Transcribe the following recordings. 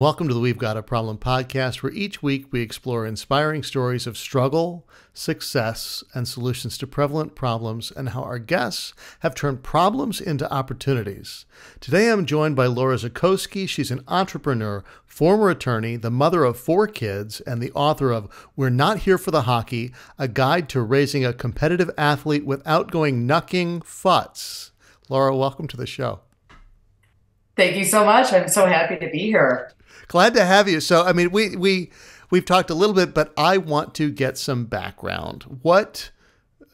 Welcome to the We've Got a Problem podcast, where each week we explore inspiring stories of struggle, success, and solutions to prevalent problems, and how our guests have turned problems into opportunities. Today I'm joined by Laura Zukosky. She's an entrepreneur, former attorney, the mother of four kids, and the author of We're Not Here for the Hockey, a guide to raising a competitive athlete without going nucking futs. Laura, welcome to the show. Thank you so much. I'm so happy to be here. Glad to have you. So, I mean, we we we've talked a little bit, but I want to get some background. What,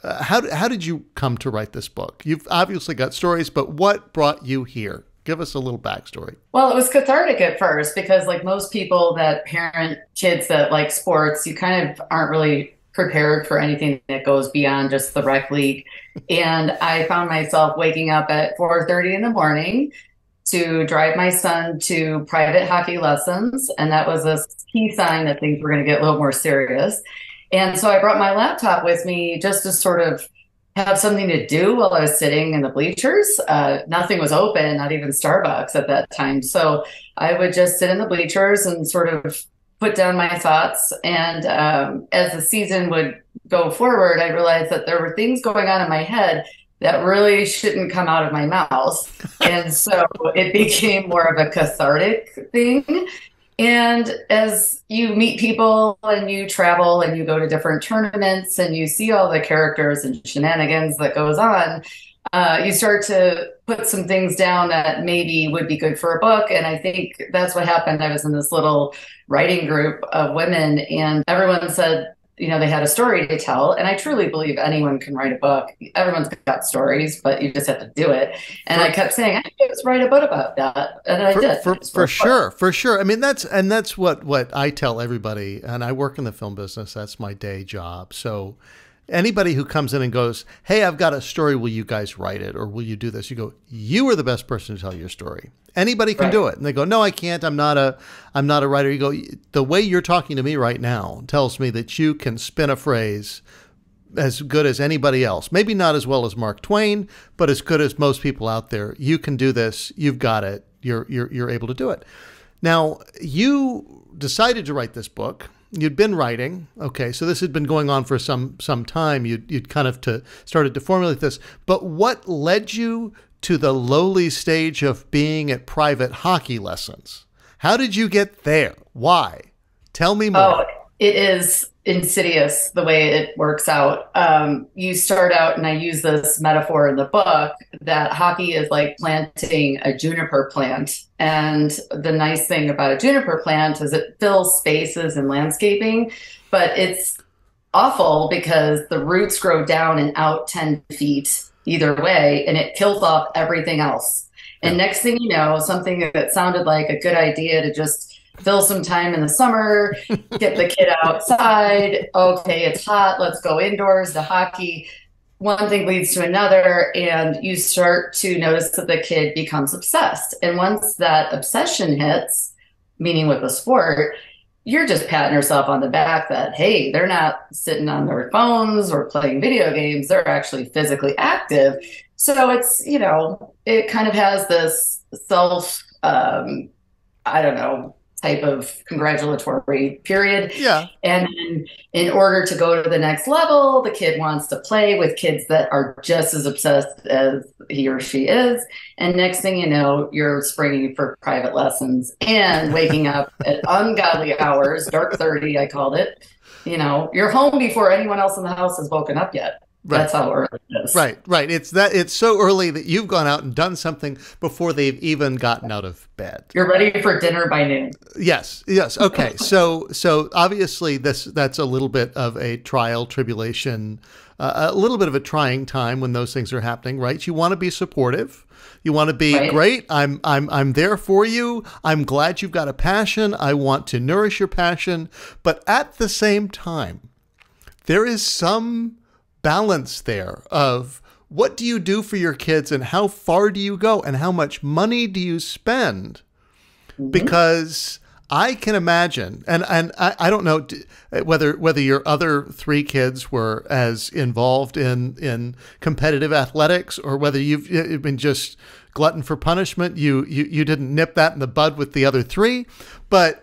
uh, how how did you come to write this book? You've obviously got stories, but what brought you here? Give us a little backstory. Well, it was cathartic at first because, like most people that parent kids that like sports, you kind of aren't really prepared for anything that goes beyond just the rec league. And I found myself waking up at 4:30 in the morning to drive my son to private hockey lessons. And that was a key sign that things were going to get a little more serious. And so I brought my laptop with me just to sort of have something to do while I was sitting in the bleachers. Uh, nothing was open, not even Starbucks at that time. So I would just sit in the bleachers and sort of put down my thoughts. And um, as the season would go forward, I realized that there were things going on in my head that really shouldn't come out of my mouth. and so it became more of a cathartic thing. And as you meet people and you travel and you go to different tournaments and you see all the characters and shenanigans that goes on, uh, you start to put some things down that maybe would be good for a book. And I think that's what happened. I was in this little writing group of women, and everyone said, you know, they had a story to tell. And I truly believe anyone can write a book. Everyone's got stories, but you just have to do it. And for, I kept saying, I could just write a book about that. And I for, did. For, for sure. For sure. I mean, that's, and that's what, what I tell everybody. And I work in the film business. That's my day job. So anybody who comes in and goes, Hey, I've got a story. Will you guys write it? Or will you do this? You go, you are the best person to tell your story. Anybody can right. do it. And they go, no, I can't. I'm not a, I'm not a writer. You go, the way you're talking to me right now tells me that you can spin a phrase as good as anybody else. Maybe not as well as Mark Twain, but as good as most people out there. You can do this. You've got it. You're, you're, you're able to do it. Now, you decided to write this book you'd been writing. Okay, so this had been going on for some some time. You'd you'd kind of to started to formulate this. But what led you to the lowly stage of being at private hockey lessons? How did you get there? Why? Tell me more. Oh, it is insidious the way it works out. Um, you start out, and I use this metaphor in the book that hockey is like planting a juniper plant. And the nice thing about a juniper plant is it fills spaces in landscaping, but it's awful because the roots grow down and out 10 feet either way, and it kills off everything else. And next thing you know, something that sounded like a good idea to just fill some time in the summer, get the kid outside. Okay, it's hot. Let's go indoors The hockey. One thing leads to another, and you start to notice that the kid becomes obsessed. And once that obsession hits, meaning with the sport, you're just patting yourself on the back that, hey, they're not sitting on their phones or playing video games. They're actually physically active. So it's, you know, it kind of has this self, um, I don't know, type of congratulatory period. Yeah. And then in order to go to the next level, the kid wants to play with kids that are just as obsessed as he or she is. And next thing you know, you're springing for private lessons and waking up at ungodly hours, dark 30, I called it. You know, you're home before anyone else in the house has woken up yet. Right. That's how early it is. Right, right. It's that it's so early that you've gone out and done something before they've even gotten out of bed. You're ready for dinner by noon. Yes, yes. Okay. so so obviously this that's a little bit of a trial tribulation, uh, a little bit of a trying time when those things are happening, right? You want to be supportive. You want to be right. great. I'm I'm I'm there for you. I'm glad you've got a passion. I want to nourish your passion, but at the same time, there is some balance there of what do you do for your kids and how far do you go and how much money do you spend? Mm-hmm. Because I can imagine, and and I, I don't know whether whether your other three kids were as involved in in competitive athletics or whether you've been just glutton for punishment. You you you didn't nip that in the bud with the other three, but.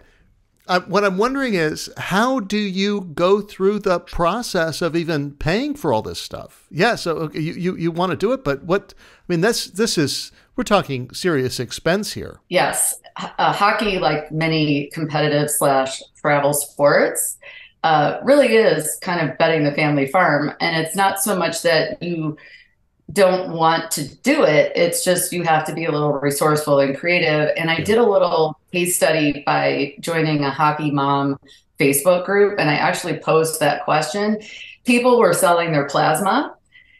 Uh, what I'm wondering is, how do you go through the process of even paying for all this stuff? Yeah, so okay, you, you, you want to do it, but what? I mean, this this is we're talking serious expense here. Yes, uh, hockey, like many competitive slash travel sports, uh, really is kind of betting the family farm. And it's not so much that you don't want to do it, it's just you have to be a little resourceful and creative. And I did a little case study by joining a hockey mom Facebook group, and I actually posed that question. People were selling their plasma.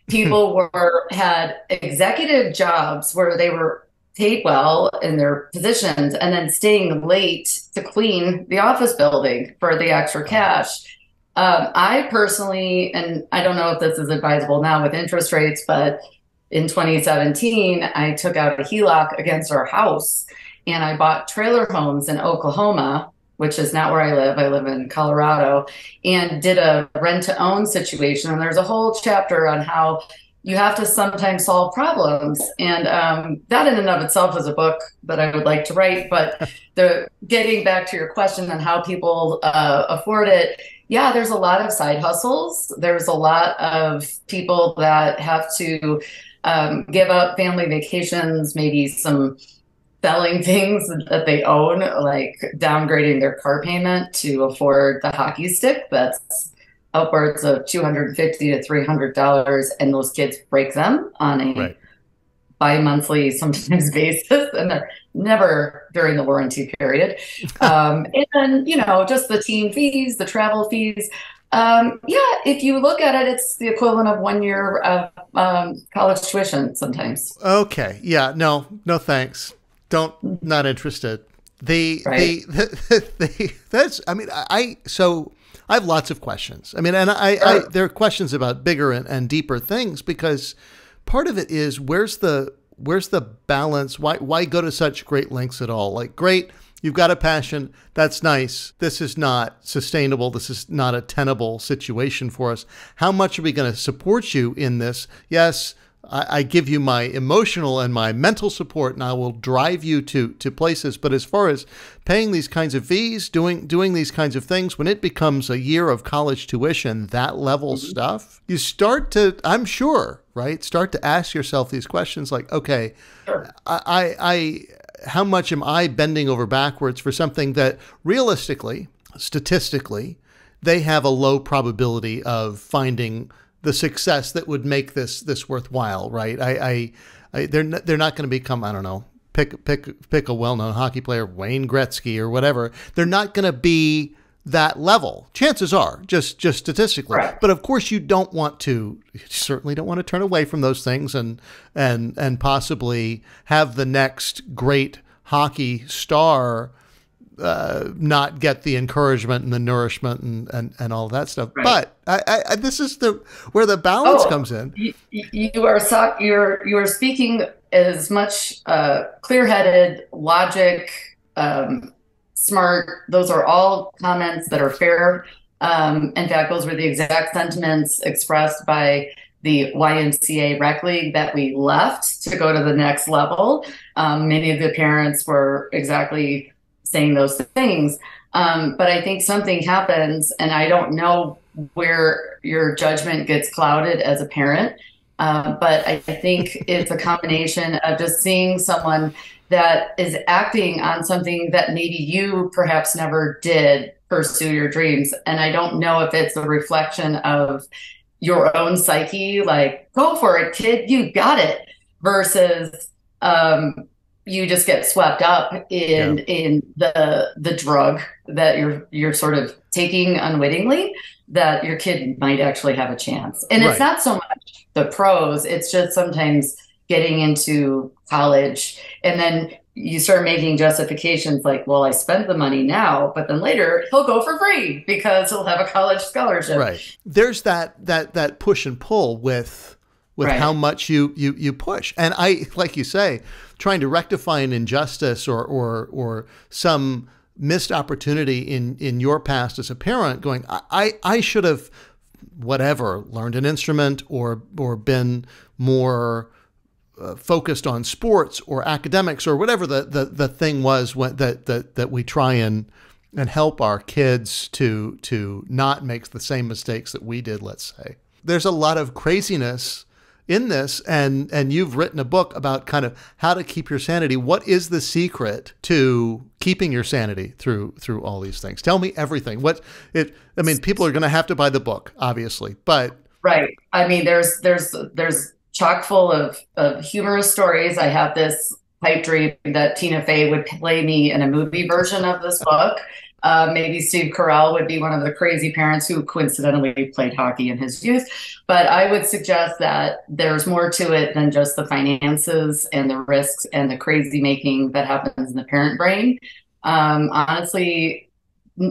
People were had executive jobs where they were paid well in their positions and then staying late to clean the office building for the extra cash. Um, I personally, and I don't know if this is advisable now with interest rates, but in 2017, I took out a HELOC against our house and I bought trailer homes in Oklahoma, which is not where I live. I live in Colorado, and did a rent to own situation. And there's a whole chapter on how you have to sometimes solve problems. And um, that in and of itself is a book that i would like to write but the getting back to your question on how people uh, afford it yeah there's a lot of side hustles. There's a lot of people that have to um, give up family vacations maybe some selling things that they own like downgrading their car payment to afford the hockey stick. That's upwards of 250 to 300 dollars and those kids break them on a right. bi-monthly sometimes basis and they're never during the warranty period. Um, and you know just the team fees the travel fees. Um, yeah if you look at it it's the equivalent of one year of um, college tuition sometimes. Okay. Yeah no no thanks. Don't not interested the, right. the, the, the that's i mean i so I have lots of questions. I mean, and I, I there are questions about bigger and, and deeper things because part of it is where's the where's the balance? Why why go to such great lengths at all? Like, great, you've got a passion. That's nice. This is not sustainable. This is not a tenable situation for us. How much are we going to support you in this? Yes, I, I, give you my emotional and my mental support, and I will drive you to to places. But as far as paying these kinds of fees, doing doing these kinds of things, when it becomes a year of college tuition, that level mm-hmm. stuff, you start to, I'm sure, right, start to ask yourself these questions like, okay, sure. I, I, I, how much am I bending over backwards for something that realistically, statistically, they have a low probability of finding the success that would make this this worthwhile, right? I, I, I they're not, they're not going to become I don't know pick pick pick a well known hockey player Wayne Gretzky or whatever. They're not going to be that level. Chances are, just just statistically. Right. But of course, you don't want to. You certainly don't want to turn away from those things and and and possibly have the next great hockey star uh, not get the encouragement and the nourishment and, and, and all that stuff. Right. But I, I, this is the where the balance oh, comes in. You, you are so, you're you are speaking as much uh, clear-headed, logic, um, smart. Those are all comments that are fair. Um, in fact, those were the exact sentiments expressed by the YMCA Rec League that we left to go to the next level. Um, many of the parents were exactly saying those things. Um, but I think something happens, and I don't know where your judgment gets clouded as a parent. Uh, but I think it's a combination of just seeing someone that is acting on something that maybe you perhaps never did pursue your dreams. And I don't know if it's a reflection of your own psyche, like, go for it, kid, you got it, versus um, you just get swept up in yeah. in the the drug that you're you're sort of taking unwittingly that your kid might actually have a chance and right. it's not so much the pros it's just sometimes getting into college and then you start making justifications like well i spent the money now but then later he'll go for free because he'll have a college scholarship right there's that that that push and pull with with right. how much you you you push and i like you say trying to rectify an injustice or or or some missed opportunity in in your past as a parent going i i should have whatever learned an instrument or or been more uh, focused on sports or academics or whatever the, the, the thing was when, that, that, that we try and, and help our kids to, to not make the same mistakes that we did, let's say. There's a lot of craziness in this and and you've written a book about kind of how to keep your sanity. What is the secret to keeping your sanity through through all these things? Tell me everything. What it i mean people are going to have to buy the book obviously but right. I mean there's there's there's chock full of of humorous stories. I have this pipe dream that tina fey would play me in a movie version of this book uh, maybe Steve Carell would be one of the crazy parents who coincidentally played hockey in his youth. But I would suggest that there's more to it than just the finances and the risks and the crazy making that happens in the parent brain. Um, honestly,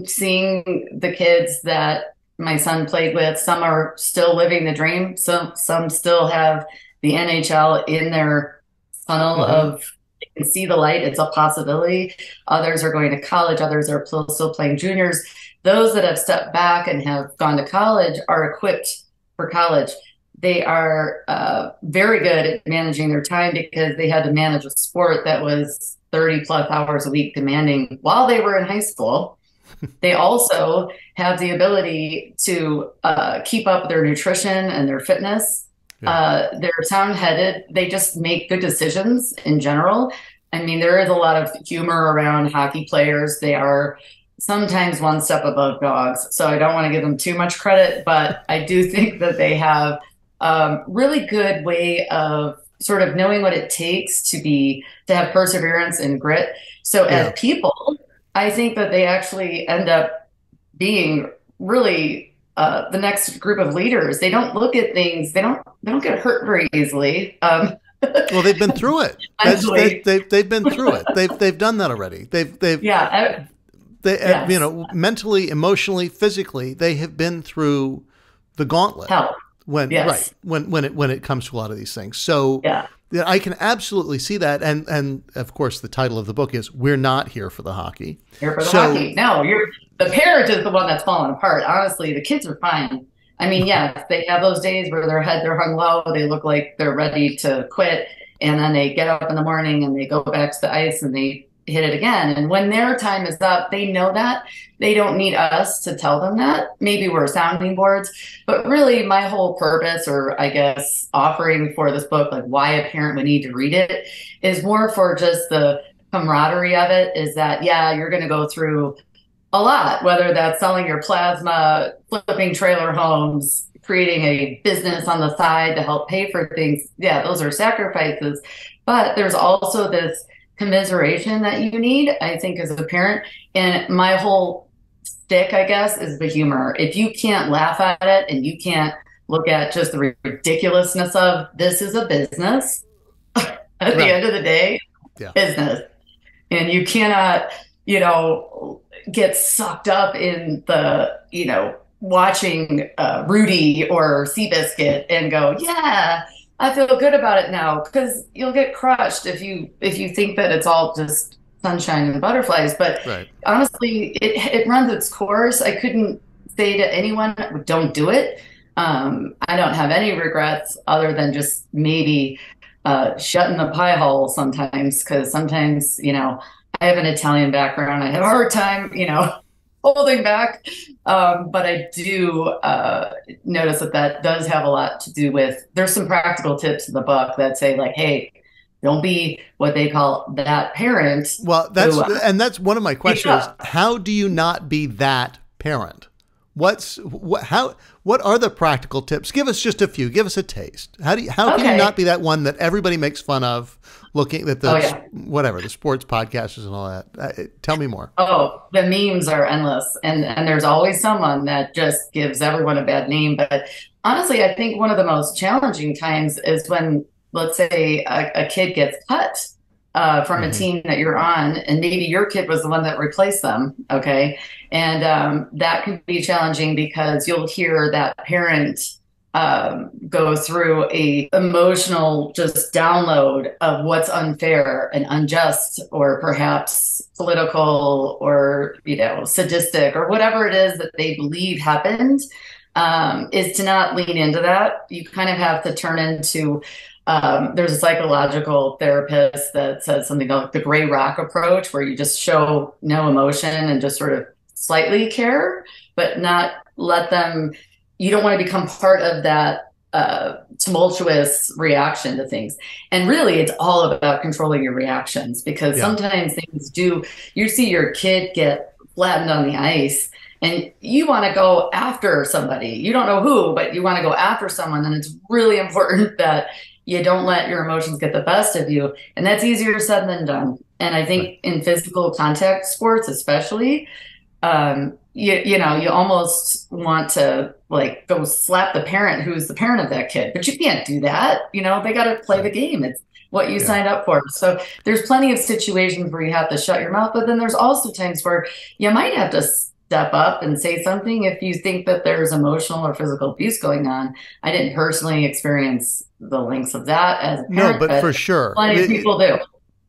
seeing the kids that my son played with, some are still living the dream. Some some still have the NHL in their funnel mm-hmm. of can see the light. It's a possibility. Others are going to college. Others are still playing juniors. Those that have stepped back and have gone to college are equipped for college. They are uh, very good at managing their time because they had to manage a sport that was 30 plus hours a week demanding while they were in high school. they also have the ability to uh, keep up their nutrition and their fitness yeah. Uh, they're sound headed. They just make good decisions in general. I mean, there is a lot of humor around hockey players. They are sometimes one step above dogs. So I don't want to give them too much credit, but I do think that they have um, really good way of sort of knowing what it takes to be to have perseverance and grit. So yeah. as people, I think that they actually end up being really uh, the next group of leaders. They don't look at things. They don't. They don't get hurt very easily. Um, well, they've been through it. they, they, they've been through it. They've they've done that already. They've they've yeah. I, they uh, yes. you know mentally, emotionally, physically, they have been through the gauntlet. Hell. When yes. right when when it when it comes to a lot of these things. So yeah. Yeah, I can absolutely see that, and and of course the title of the book is "We're Not Here for the Hockey." Here for the so, hockey. No, you're the parent is the one that's falling apart. Honestly, the kids are fine. I mean, yeah, they have those days where their heads are hung low, they look like they're ready to quit, and then they get up in the morning and they go back to the ice and they hit it again. And when their time is up, they know that. They don't need us to tell them that. Maybe we're sounding boards, but really my whole purpose, or I guess offering for this book, like why a parent would need to read it, is more for just the camaraderie of it. Is that, yeah, you're going to go through a lot, whether that's selling your plasma, flipping trailer homes, creating a business on the side to help pay for things. Yeah, those are sacrifices. But there's also this commiseration that you need, I think, as a parent. And my whole stick, I guess, is the humor. If you can't laugh at it and you can't look at just the ridiculousness of this is a business at right. the end of the day, yeah. business. And you cannot, you know, get sucked up in the, you know, watching uh, Rudy or Seabiscuit and go, yeah, I feel good about it now because you'll get crushed if you if you think that it's all just sunshine and butterflies. But right. honestly, it it runs its course. I couldn't say to anyone, "Don't do it." Um, I don't have any regrets other than just maybe uh, shutting the pie hole sometimes because sometimes you know I have an Italian background. I have a hard time, you know, holding back. Um, but I do uh, notice that that does have a lot to do with. There's some practical tips in the book that say like, hey, don't be what they call that parent. Well, that's who, uh, and that's one of my questions. Yeah. How do you not be that parent? What's what? How? What are the practical tips? Give us just a few. Give us a taste. How do you? How okay. can you not be that one that everybody makes fun of? Looking at the oh, yeah. whatever the sports podcasters and all that. Uh, tell me more. Oh, the memes are endless, and and there's always someone that just gives everyone a bad name. But honestly, I think one of the most challenging times is when, let's say, a, a kid gets cut uh, from mm-hmm. a team that you're on, and maybe your kid was the one that replaced them. Okay, and um, that can be challenging because you'll hear that parent um, go through a emotional just download of what's unfair and unjust, or perhaps political, or you know, sadistic, or whatever it is that they believe happened. Um, is to not lean into that. You kind of have to turn into um, there's a psychological therapist that says something like the gray rock approach, where you just show no emotion and just sort of slightly care, but not let them. You don't want to become part of that uh, tumultuous reaction to things. And really, it's all about controlling your reactions because yeah. sometimes things do. You see your kid get flattened on the ice and you want to go after somebody. You don't know who, but you want to go after someone. And it's really important that you don't let your emotions get the best of you. And that's easier said than done. And I think in physical contact sports, especially, um, you, you know, you almost want to like go slap the parent who's the parent of that kid, but you can't do that. You know, they got to play the game. It's what you yeah. signed up for. So there's plenty of situations where you have to shut your mouth, but then there's also times where you might have to step up and say something if you think that there's emotional or physical abuse going on. I didn't personally experience the links of that as parent, no, but, but for sure, plenty of people do.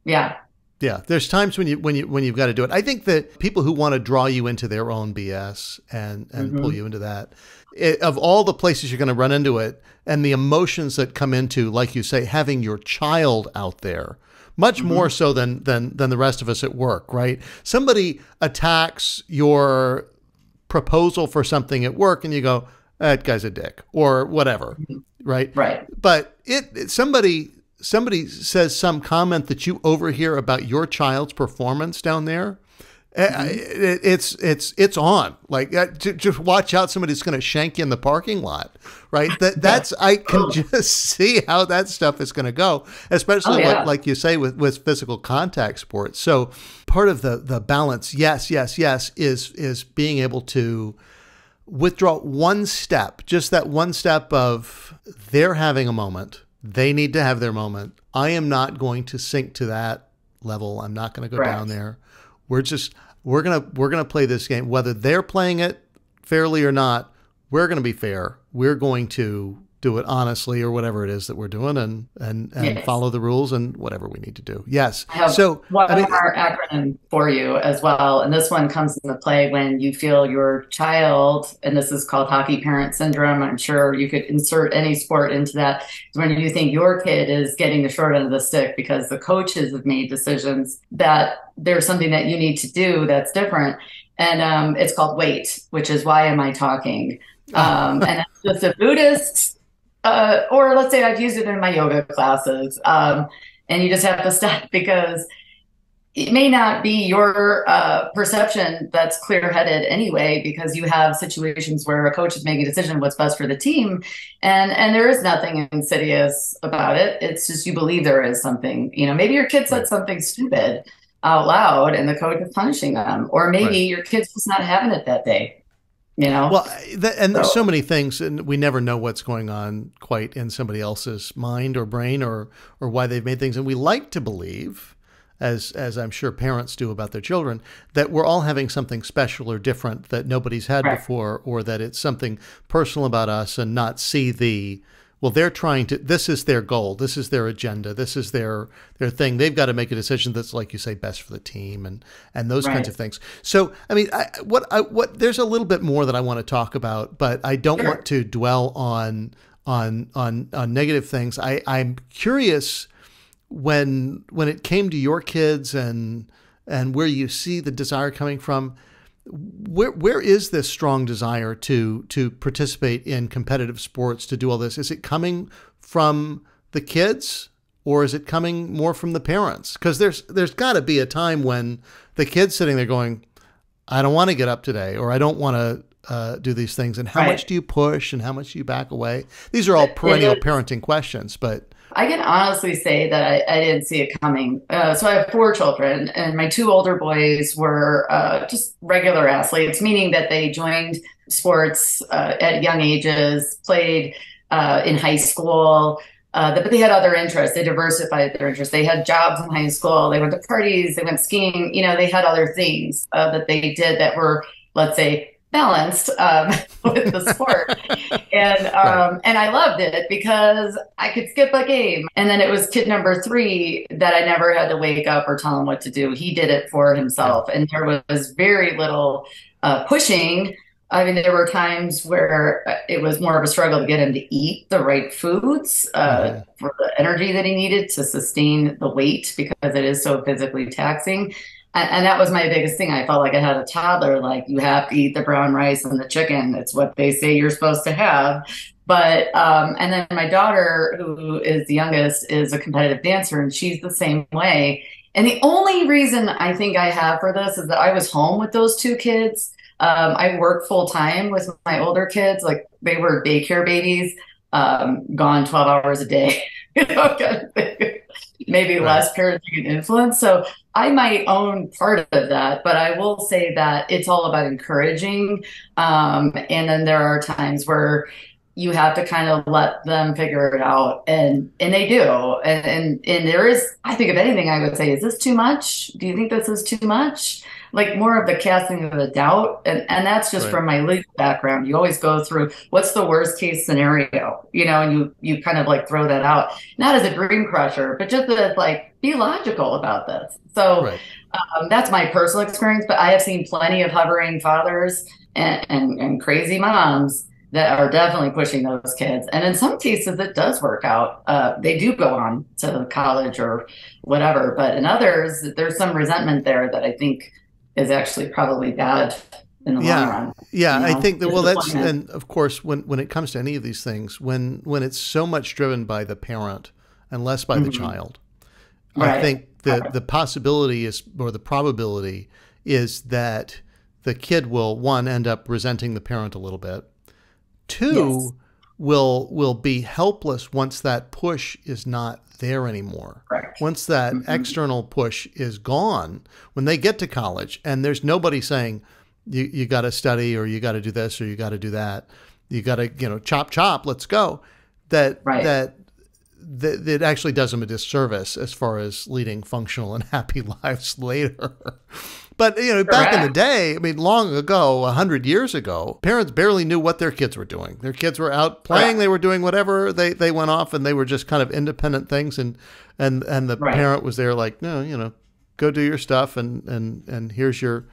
Yeah. Yeah, there's times when you when you when you've got to do it. I think that people who want to draw you into their own BS and and mm-hmm. pull you into that, it, of all the places you're going to run into it, and the emotions that come into, like you say, having your child out there, much mm-hmm. more so than than than the rest of us at work, right? Somebody attacks your proposal for something at work, and you go, "That guy's a dick," or whatever, mm-hmm. Right? Right. But it, it somebody somebody says some comment that you overhear about your child's performance down there, eh, mm-hmm. it's it's it's on. Like just watch out, somebody's going to shank you in the parking lot, right? That that's I can just see how that stuff is going to go, especially oh, yeah. like, like you say with with physical contact sports. So part of the the balance, yes, yes, yes, is is being able to withdraw one step, just that one step of they're having a moment they need to have their moment. I am not going to sink to that level. I'm not going to go down there. We're just we're gonna we're gonna play this game whether they're playing it fairly or not. We're going to be fair. We're going to do it honestly or whatever it is that we're doing and and, and yes. follow the rules and whatever we need to do. Yes. so one I mean, more acronym for you as well. And this one comes into play when you feel your child, and this is called hockey parent syndrome. I'm sure you could insert any sport into that. When you think your kid is getting the short end of the stick because the coaches have made decisions that there's something that you need to do that's different. And um, it's called wait, which is why am I talking? Um, and it's just a Buddhist uh, or let's say I've used it in my yoga classes, um, and you just have to stop because it may not be your uh, perception that's clear-headed anyway because you have situations where a coach is making a decision what's best for the team and and there is nothing insidious about it. It's just you believe there is something. You know maybe your kid said something stupid out loud and the coach is punishing them or maybe right. your kid's just not having it that day you know well th- and there's so many things and we never know what's going on quite in somebody else's mind or brain or or why they've made things and we like to believe as as I'm sure parents do about their children that we're all having something special or different that nobody's had right. before or that it's something personal about us and not see the well they're trying to this is their goal this is their agenda this is their their thing they've got to make a decision that's like you say best for the team and and those right. kinds of things so i mean I, what I, what there's a little bit more that i want to talk about but i don't sure. want to dwell on on on on negative things i i'm curious when when it came to your kids and and where you see the desire coming from where where is this strong desire to to participate in competitive sports to do all this? Is it coming from the kids or is it coming more from the parents? Because there's there's got to be a time when the kid's sitting there going, "I don't want to get up today," or "I don't want to uh, do these things." And how right. much do you push and how much do you back away? These are all perennial parenting questions, but I can honestly say that I, I didn't see it coming. Uh, so I have four children, and my two older boys were uh, just regular athletes, meaning that they joined sports uh, at young ages, played uh, in high school. Uh, but they had other interests. They diversified their interests. They had jobs in high school. They went to parties. They went skiing. You know, they had other things uh, that they did that were, let's say, balanced um, with the sport. and um, right. and I loved it because I could skip a game. And then it was kid number three that I never had to wake up or tell him what to do. He did it for himself, and there was very little uh, pushing. I mean, there were times where uh, it was more of a struggle to get him to eat the right foods uh, mm-hmm. for the energy that he needed to sustain the weight because it is so physically taxing. And, and, that was my biggest thing. I felt like I had a toddler, like, you have to eat the brown rice and the chicken. It's what they say you're supposed to have. But, um, and then my daughter, who is the youngest, is a competitive dancer, and she's the same way. And the only reason I think I have for this is that I was home with those two kids um, I work full time with my older kids. Like they were daycare babies, um, gone 12 hours a day, you know, kind of maybe right. less parenting influence. So I might own part of that, but I will say that it's all about encouraging. Um, and then there are times where you have to kind of let them figure it out and and they do and, and and there is i think if anything i would say is this too much do you think this is too much like more of the casting of the doubt and and that's just right. from my legal background you always go through what's the worst case scenario you know and you you kind of like throw that out not as a dream crusher but just to like be logical about this so right. um, that's my personal experience but i have seen plenty of hovering fathers and, and, and crazy moms that are definitely pushing those kids. And in some cases, it does work out. Uh, they do go on to college or whatever. But in others, there's some resentment there that I think is actually probably bad in the yeah. long run. Yeah, you know? I think that well that's and of course when when it comes to any of these things, when when it's so much driven by the parent and less by mm-hmm. the child, right. I think the the possibility is or the probability is that the kid will one end up resenting the parent a little bit. Two yes. will will be helpless once that push is not there anymore. Correct. Once that mm-hmm. external push is gone, when they get to college and there's nobody saying, you, you got to study or you got to do this or you got to do that, you got to, you know, chop, chop, let's go. That, right. that, that, that actually does them a disservice as far as leading functional and happy lives later. But you know, back in the day, I mean, long ago, a hundred years ago, parents barely knew what their kids were doing. Their kids were out playing; they were doing whatever they they went off, and they were just kind of independent things. And and and the right. parent was there, like, no, you know, go do your stuff, and and and here's your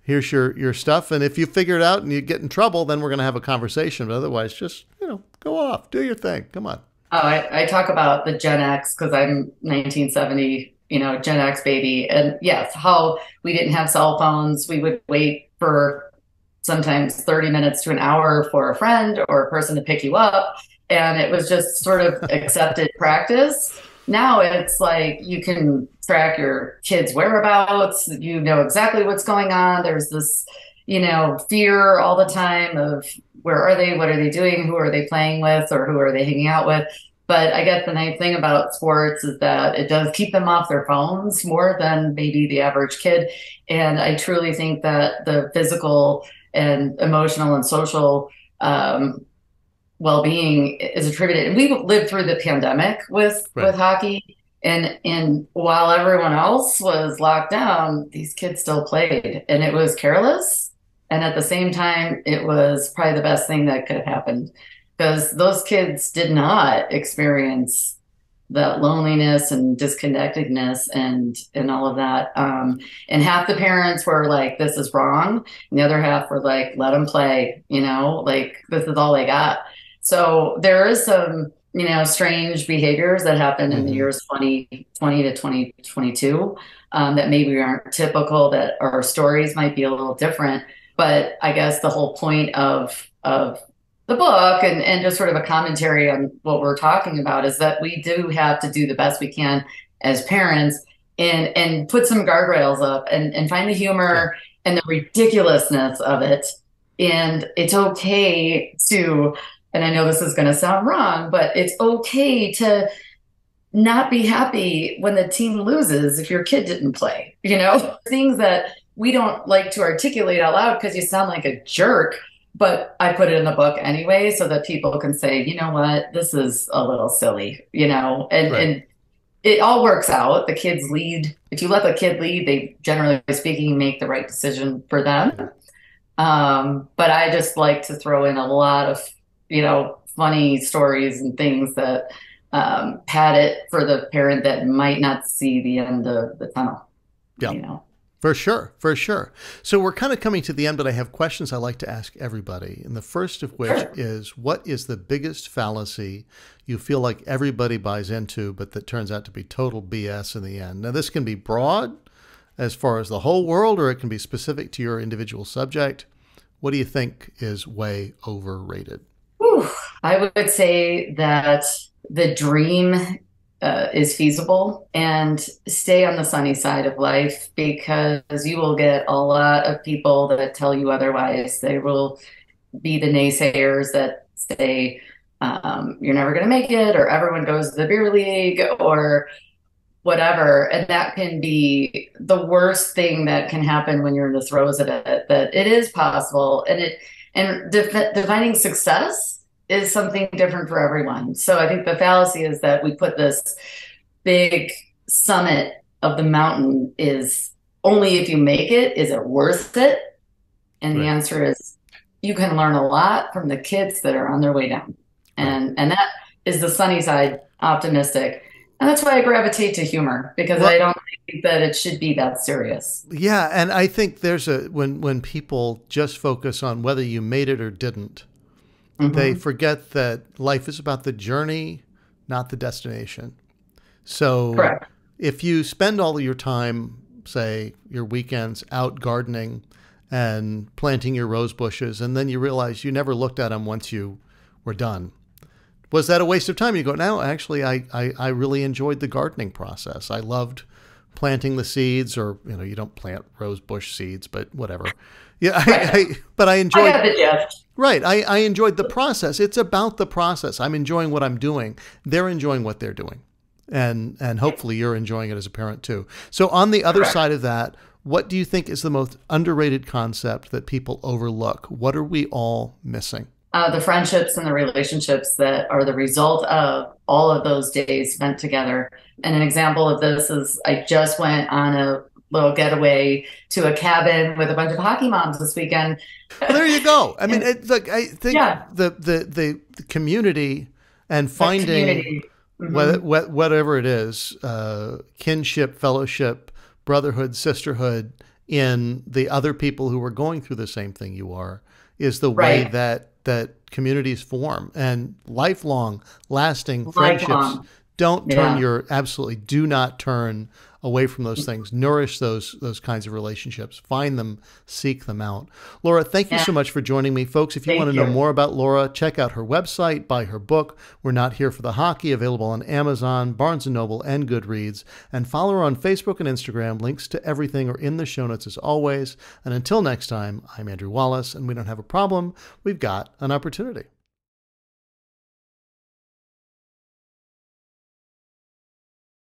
here's your your stuff. And if you figure it out and you get in trouble, then we're going to have a conversation. But otherwise, just you know, go off, do your thing. Come on. Oh, I, I talk about the Gen X because I'm 1970 you know, Gen X baby. And yes, how we didn't have cell phones. We would wait for sometimes 30 minutes to an hour for a friend or a person to pick you up. And it was just sort of accepted practice. Now it's like you can track your kids' whereabouts, you know exactly what's going on. There's this, you know, fear all the time of where are they? What are they doing? Who are they playing with? Or who are they hanging out with? But I guess the nice thing about sports is that it does keep them off their phones more than maybe the average kid. And I truly think that the physical and emotional and social um, well-being is attributed. And we lived through the pandemic with right. with hockey, and and while everyone else was locked down, these kids still played, and it was careless. And at the same time, it was probably the best thing that could have happened because those kids did not experience that loneliness and disconnectedness and and all of that. Um, and half the parents were like this is wrong. And the other half were like let them play you know like this is all they got. So there is some you know strange behaviors that happen in the mm-hmm. years 2020 to 2022 um, that maybe aren't typical that our stories might be a little different but i guess the whole point of of the book and, and just sort of a commentary on what we're talking about is that we do have to do the best we can as parents and and put some guardrails up and, and find the humor and the ridiculousness of it. And it's okay to, and I know this is going to sound wrong, but it's okay to not be happy when the team loses if your kid didn't play, you know, things that we don't like to articulate out loud because you sound like a jerk but I put it in the book anyway so that people can say, you know what, this is a little silly, you know, and, right. and it all works out. The kids lead. If you let the kid lead, they generally speaking make the right decision for them. Um, but I just like to throw in a lot of, you know, funny stories and things that um, pad it for the parent that might not see the end of the tunnel. Yeah. You know. For sure, for sure. So we're kind of coming to the end, but I have questions I like to ask everybody. And the first of which is what is the biggest fallacy you feel like everybody buys into, but that turns out to be total BS in the end? Now, this can be broad as far as the whole world, or it can be specific to your individual subject. What do you think is way overrated? Whew. I would say that the dream uh, is feasible and stay on the sunny side of life because you will get a lot of people that tell you otherwise. They will be the naysayers that say um, you're never going to make it, or everyone goes to the beer league, or whatever. And that can be the worst thing that can happen when you're in the throes of it. That it is possible, and it and defining success is something different for everyone. So I think the fallacy is that we put this big summit of the mountain is only if you make it is it worth it? And right. the answer is you can learn a lot from the kids that are on their way down. And right. and that is the sunny side optimistic. And that's why I gravitate to humor because well, I don't think that it should be that serious. Yeah, and I think there's a when when people just focus on whether you made it or didn't, Mm-hmm. They forget that life is about the journey, not the destination. So Correct. if you spend all of your time, say your weekends out gardening and planting your rose bushes, and then you realize you never looked at them once you were done. Was that a waste of time? You go, no, actually, I, I, I really enjoyed the gardening process. I loved planting the seeds, or, you know, you don't plant rose bush seeds, but whatever. Yeah, I, I, but I enjoyed. I the Right, I, I enjoyed the process. It's about the process. I'm enjoying what I'm doing. They're enjoying what they're doing, and and hopefully you're enjoying it as a parent too. So on the other Correct. side of that, what do you think is the most underrated concept that people overlook? What are we all missing? Uh, the friendships and the relationships that are the result of all of those days spent together. And an example of this is I just went on a little getaway to a cabin with a bunch of hockey moms this weekend. Well, there you go. I mean, it's like I think yeah. the, the, the the community and finding community. Mm-hmm. whatever it is, uh, kinship, fellowship, brotherhood, sisterhood in the other people who are going through the same thing you are is the right. way that that communities form and lifelong, lasting friendships. Don't turn yeah. your absolutely do not turn away from those things. Nourish those those kinds of relationships. Find them, seek them out. Laura, thank you yeah. so much for joining me, folks. If you thank want to you. know more about Laura, check out her website, buy her book. We're not here for the hockey. Available on Amazon, Barnes and Noble, and Goodreads. And follow her on Facebook and Instagram. Links to everything are in the show notes as always. And until next time, I'm Andrew Wallace, and we don't have a problem. We've got an opportunity.